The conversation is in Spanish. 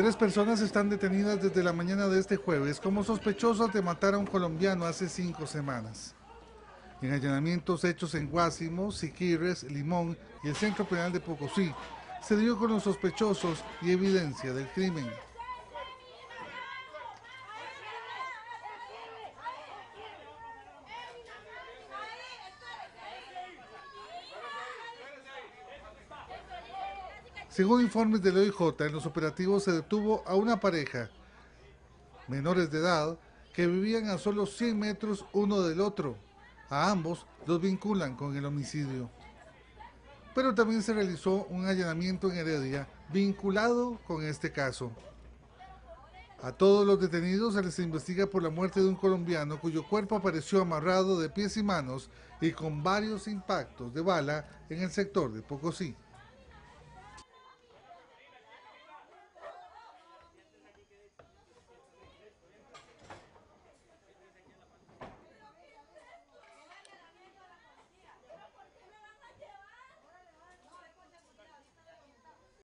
Tres personas están detenidas desde la mañana de este jueves como sospechosas de matar a un colombiano hace cinco semanas. En allanamientos hechos en Guásimo, Siquirres, Limón y el Centro Penal de Pocosí, se dio con los sospechosos y evidencia del crimen. Según informes del OIJ, en los operativos se detuvo a una pareja, menores de edad, que vivían a solo 100 metros uno del otro. A ambos los vinculan con el homicidio. Pero también se realizó un allanamiento en Heredia vinculado con este caso. A todos los detenidos se les investiga por la muerte de un colombiano cuyo cuerpo apareció amarrado de pies y manos y con varios impactos de bala en el sector de Pocosí.